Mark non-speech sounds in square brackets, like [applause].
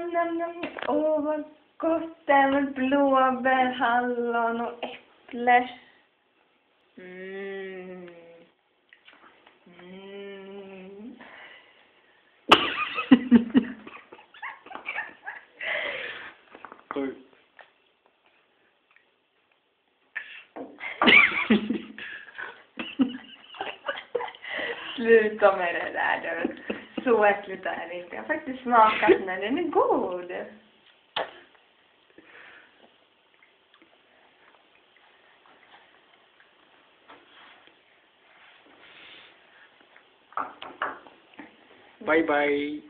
nam, nam, nam. Åh, vad gott det är med blåbär, hallon och äpple. Mm. Mm. [laughs] Sluta med det där du. Så äckligt är det inte. Jag har faktiskt smakat den. Den är god. Bye bye.